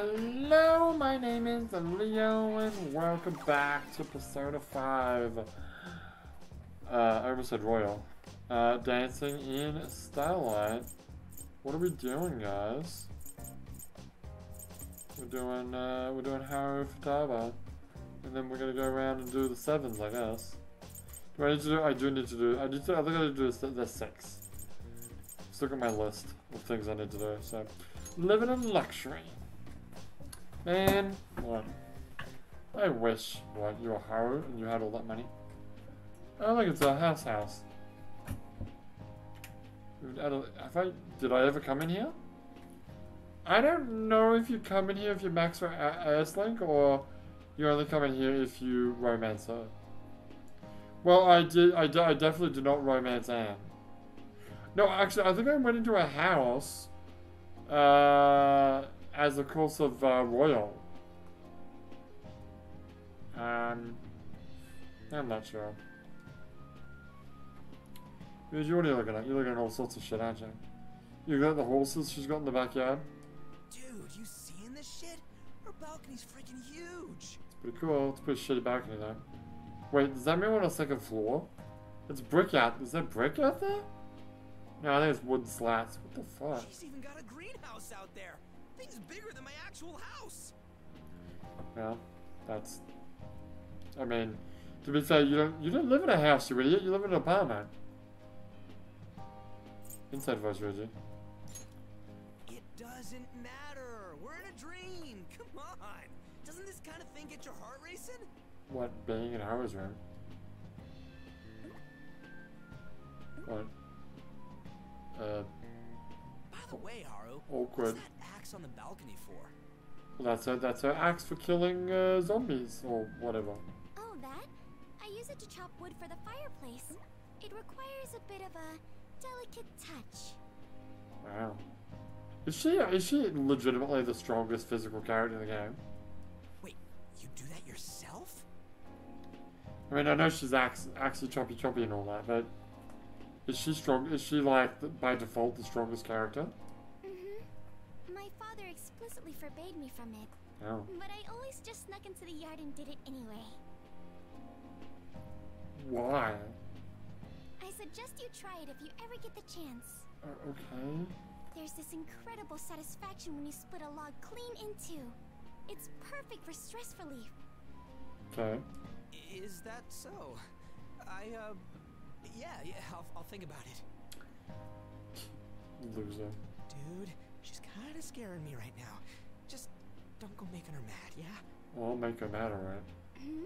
Hello, my name is Leo, and welcome back to Persona 5. Uh, I almost said Royal. Uh, dancing in Starlight. What are we doing, guys? We're doing, uh, we're doing Haru Futaba. And then we're gonna go around and do the sevens, I guess. Do I need to do, I do need to do, I need to, I think I need to do the, the six. Let's look at my list of things I need to do, so. Living in luxury. Man, what? I wish, what, you were Haru and you had all that money. Oh, look, it's a house house. Have I, did I ever come in here? I don't know if you come in here if you max for Earthlink or you only come in here if you romance her. Well, I did. I, I definitely did not romance Ann. No, actually, I think I went into a house uh, as a course of uh, Royal. Um, I'm not sure. What are you looking at? You're looking at all sorts of shit, aren't you? You got the horses she's got in the backyard? Dude, you seeing this shit? Her balcony's freaking huge. It's pretty cool. It's a pretty shitty balcony though. Wait, does that mean we're on a second floor? It's brick out. Is there brick out there? No, there's wooden slats. What the fuck? She's even got a greenhouse out there. Thing's bigger than my actual house. Well, that's. I mean, to be fair, you don't you don't live in a house, you idiot. You live in an apartment. Inside voice, Reggie. It doesn't matter. We're in a dream. Come on. Doesn't this kind of thing get your heart racing? What, being in Haru's room? What? Uh. By the way, Haru, awkward. what's that axe on the balcony for? Well, that's her, that's her axe for killing uh, zombies or whatever. Oh, that? I use it to chop wood for the fireplace. It requires a bit of a delicate touch. Wow. Is she is she legitimately the strongest physical character in the game? Wait, you do that yourself? I mean, I know she's axe, axey choppy choppy and all that, but is she strong? Is she like by default the strongest character? Mm-hmm. My father explicitly forbade me from it. Oh. But I always just snuck into the yard and did it anyway. Why? I suggest you try it if you ever get the chance. Uh, okay. There's this incredible satisfaction when you split a log clean in two. It's perfect for stress relief. Okay. Is that so? I, uh, yeah, yeah, I'll, I'll think about it. Loser. Dude, she's kind of scaring me right now. Just don't go making her mad, yeah? Well, I'll make her mad, alright. Hmm?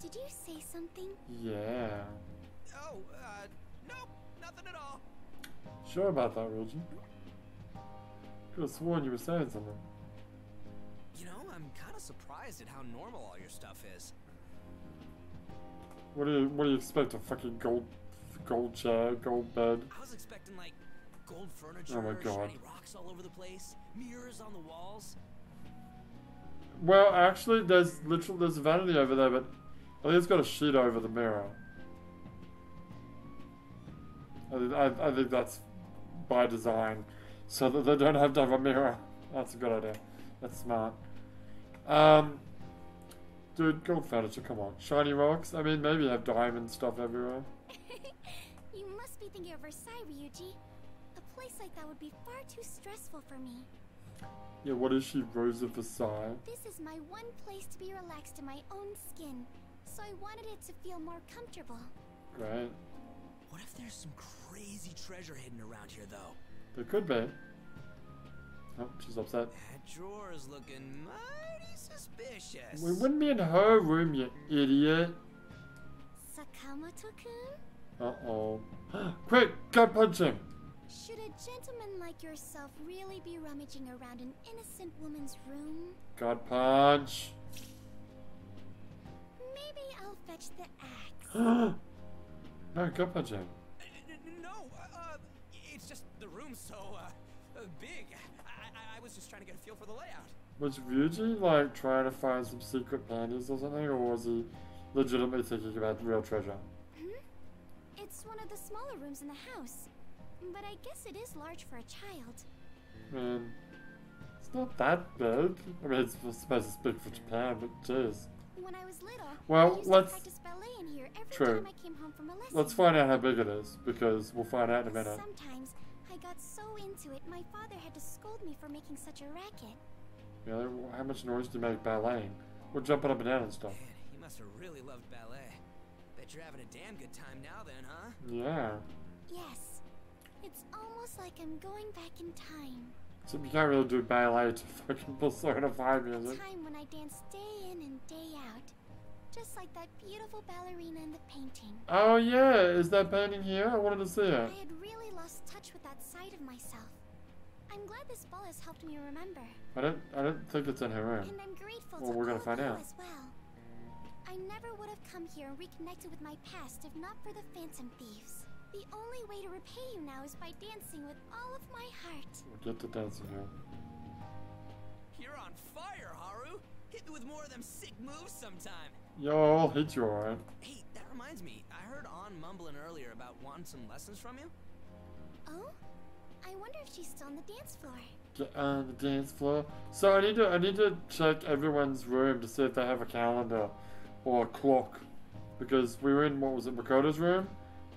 Did you say something? Yeah. Oh, uh, nope, nothing at all. Sure about that, Reggie. Could have sworn you were saying something. You know, I'm kind of surprised at how normal all your stuff is. What do you What do you expect? A fucking gold, gold chair, gold bed? I was expecting like gold furniture, Oh my God. shiny rocks all over the place, mirrors on the walls. Well, actually, there's literally there's a vanity over there, but I think it's got a sheet over the mirror. I, think- I, I think that's by design, so that they don't have to have a mirror. That's a good idea. That's smart. Um, dude, gold furniture, come on. Shiny rocks. I mean, maybe you have diamond stuff everywhere. you must be thinking of Versailles, Ryuji. A place like that would be far too stressful for me. Yeah, what is she, Rose of Versailles? This is my one place to be relaxed in my own skin, so I wanted it to feel more comfortable. Great. What if there's some crazy treasure hidden around here, though? There could be. Oh, she's upset. That drawer is looking mighty suspicious. We wouldn't be in her room, you idiot. Sakamoto-kun? Uh-oh. Quick, go punch him. Should a gentleman like yourself really be rummaging around an innocent woman's room? God punch. Maybe I'll fetch the axe. no, go punch him. Uh, No, uh, it's just the room's so, uh, uh, big. I, I, I was just trying to get a feel for the layout. Was Ryuji like trying to find some secret panties or something, or was he legitimately thinking about real treasure? Hmm? It's one of the smaller rooms in the house. But I guess it is large for a child. Man, It's not that big. I mean, it's supposed to big for Japan, but jeez. When I was little, Well, I used let's- to practice ballet in here every True. time I came home from a lesson. Let's find out how big it is, because we'll find out in a minute. Sometimes I got so into it, my father had to scold me for making such a racket. Yeah, how much noise do you make balleting? We're jumping up and down and stuff. Man, you must have really loved ballet. Bet you're having a damn good time now then, huh? Yeah. Yes, it's almost like I'm going back in time. So you can't really do ballet to fucking Persona 5 music. Time when I danced day in and day out. Just like that beautiful ballerina in the painting. Oh yeah, is that painting here? I wanted to see it. I had really lost touch with that side of myself. I'm glad this ball has helped me remember. I don't I don't think it's in her room. And I'm grateful Well, to we're gonna find out. as well. I never would have come here and reconnected with my past if not for the Phantom Thieves. The only way to repay you now is by dancing with all of my heart. We'll get to dancing here. You're on fire, Haru! Hit me with more of them sick moves sometime. Yo, I'll hit you alright. Hey, that reminds me. I heard Ann mumbling earlier about wanting some lessons from you. Oh? I wonder if she's still on the dance floor. Get on uh, the dance floor. So I need to I need to check everyone's room to see if they have a calendar or a clock. Because we were in what was it, Makoto's room?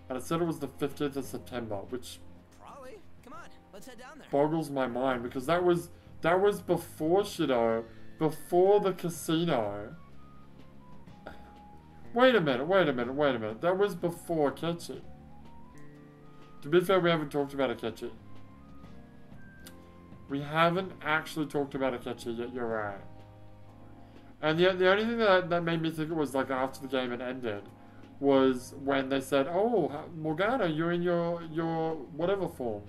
And it said it was the fifteenth of September, which Probably. Come on, let's head down there. boggles my mind because that was that was before Shido, before the casino. Wait a minute, wait a minute, wait a minute. That was before Ketchy. To be fair, we haven't talked about Akechi. We haven't actually talked about Akechi yet, you're right. And the, the only thing that, that made me think it was like after the game had ended was when they said, oh, Morgana, you're in your, your whatever form.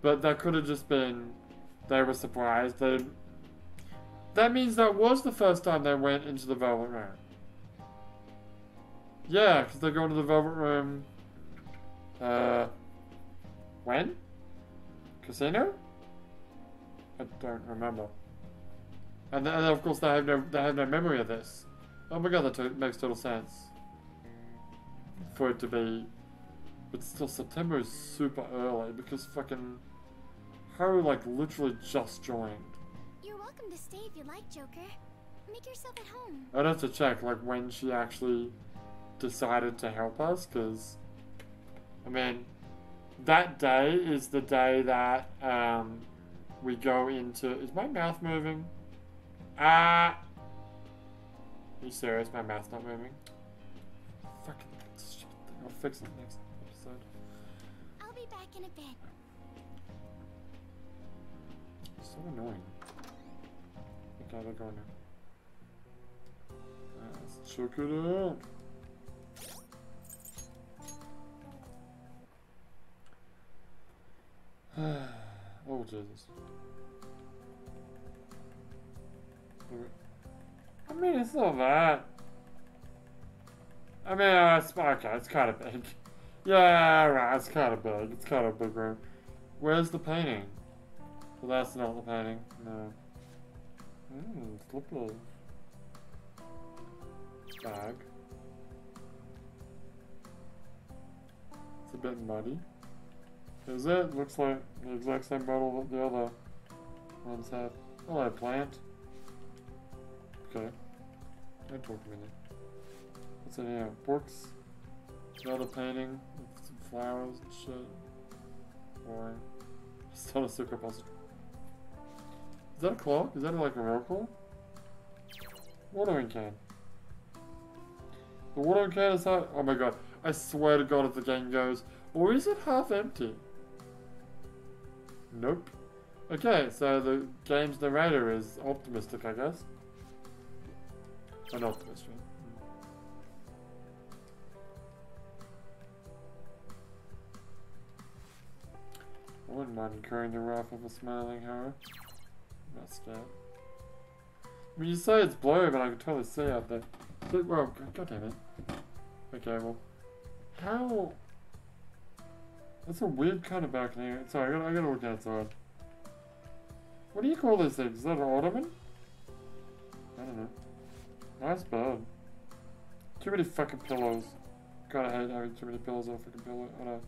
But that could have just been they were surprised. They that means that was the first time they went into the Velvet Room. Yeah, because they go into the Velvet Room. Uh, when? Casino? I don't remember. And and of course they have no they have no memory of this. Oh my god, that to- makes total sense. For it to be, but still September is super early because fucking Haru like literally just joined. You're welcome to stay if you like, Joker. Make yourself at home. I'd have to check like when she actually decided to help us because I mean that day is the day that um, we go into is my mouth moving? Ah Are you serious? My mouth's not moving? Fucking stupid thing. I'll fix it next episode. I'll be back in a bit. So annoying. Okay, they're going now. Let's check it out. Oh Jesus. I mean, it's not that. I mean, uh, it's okay. It's kind of big. Yeah, right. It's kind of big. It's kind of a big room. Where's the painting? Well, that's not the painting. No. Mmm, slippery. Bag. It's a bit muddy. Is it? Looks like the exact same bottle that the other ones have. Hello, oh, plant. Okay. Don't talk to me then. What's in here? Books. Another painting with some flowers and shit. Boring. Still a secret puzzle. Is that a clock? Is that like a real clock? Watering can. The watering can is half. Oh my god. I swear to god if the game goes. Or is it half empty? Nope. Okay, so the game's narrator is optimistic, I guess. An optimist, right? Hmm. I wouldn't mind incurring the wrath of a smiling. I'm not scared. I mean, you say it's blurry, but I can totally see out there. Well, god damn it. Okay, well. How... That's a weird kind of back balcony. Sorry, I gotta, I gotta look outside. What do you call these things? Is that an ottoman? I don't know. Nice bed. Too many fucking pillows. I hate having too many pillows on a fucking pillow. I know.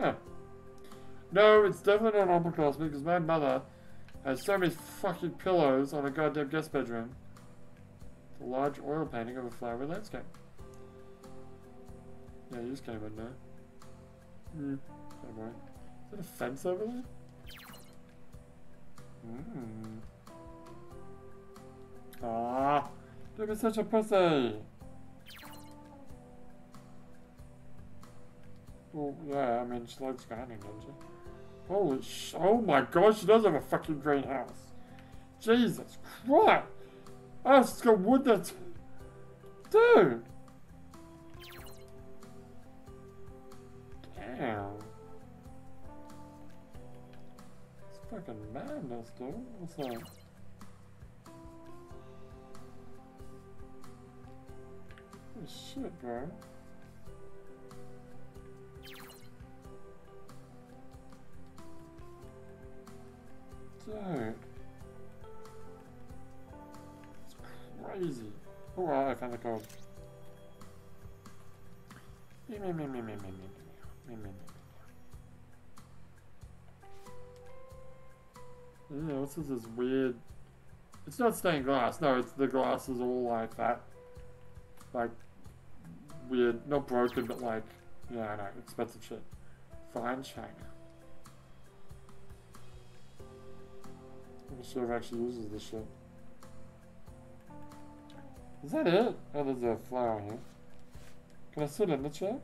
Oh. No, it's definitely not upperclassmen because my mother has so many fucking pillows on a goddamn guest bedroom. It's a large oil painting of a flowery landscape. Yeah, you just came in there. Hmm. Don't worry. Is that a fence over there? Hmm. Ah, don't be such a pussy. Well, yeah, I mean, she likes gardening, doesn't she? Holy sh- Oh my gosh, she does have a fucking greenhouse. Jesus Christ! Oh, she's got wood that's... Dude! Dude. What's that? Oh shit, bro. Dude. It's crazy. Oh, wow, I found the code. Me, me, me, me, me, me, me, me, me, me, what's this, this weird... It's not stained glass, no, it's the glass is all like that. Like, weird, not broken, but like, yeah, I know, expensive shit. Fine china. I'm sure if actually uses this shit. Is that it? Oh, there's a flower here. Can I sit in the chair?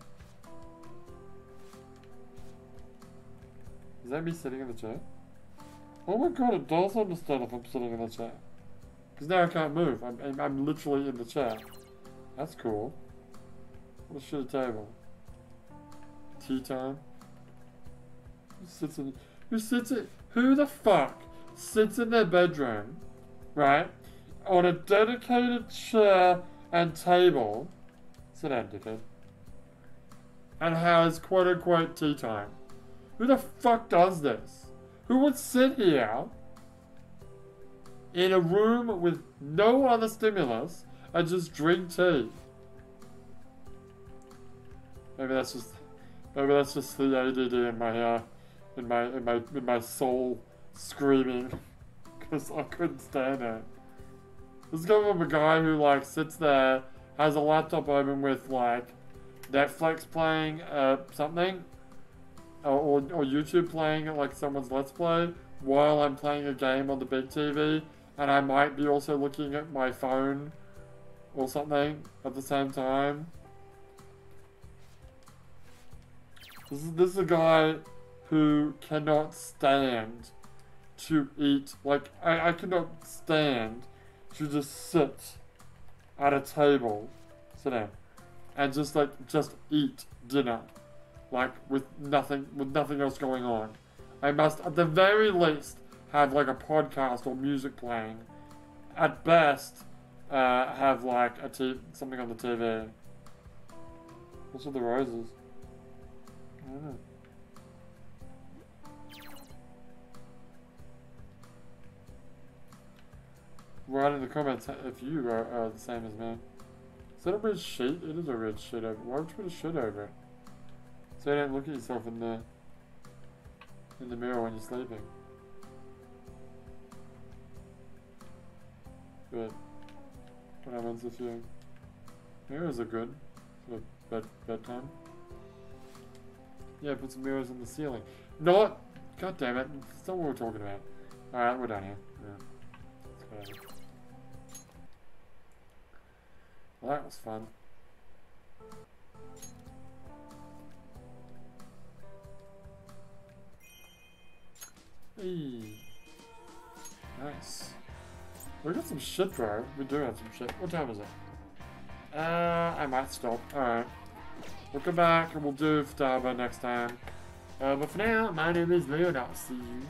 Is that me sitting in the chair? Oh my god, it does understand if I'm sitting in the chair. Because now I can't move. I'm, I'm, I'm literally in the chair. That's cool. What a shitty table. Tea time. Who sits in... Who sits in... Who the fuck sits in their bedroom, right, on a dedicated chair and table, sit down, dickhead, and has quote unquote tea time. Who the fuck does this? Who would sit here in a room with no other stimulus and just drink tea? Maybe that's just maybe that's just the ADD in my uh, in my in my in my soul screaming because I couldn't stand it. Is coming from a guy who like sits there, has a laptop open with like Netflix playing uh, something, or, or, or YouTube playing like someone's Let's Play while I'm playing a game on the big TV, and I might be also looking at my phone or something at the same time. This is, this is a guy who cannot stand to eat. Like, I, I cannot stand to just sit at a table, sit down, and just like, just eat dinner. Like, with nothing, with nothing else going on. I must, at the very least, have like a podcast or music playing. At best, uh, have like a t- something on the TV. What's with the roses? Write in the comments if you are, are the same as me. Is that a red sheet? It is a red sheet. Why would you put a sheet over it? So you don't look at yourself in the in the mirror when you're sleeping. But what happens if you mirrors are good for bed bedtime? Yeah, put some mirrors on the ceiling. Not God damn it, that's not what we're talking about. Alright, we're done here. Yeah. Well, that was fun. Hey. Nice. We got some shit, bro. We do have some shit. What time is it? Uh, I might stop. Alright. We'll come back and we'll do Futaba next time. Uh, but for now, my name is Leon. I'll see you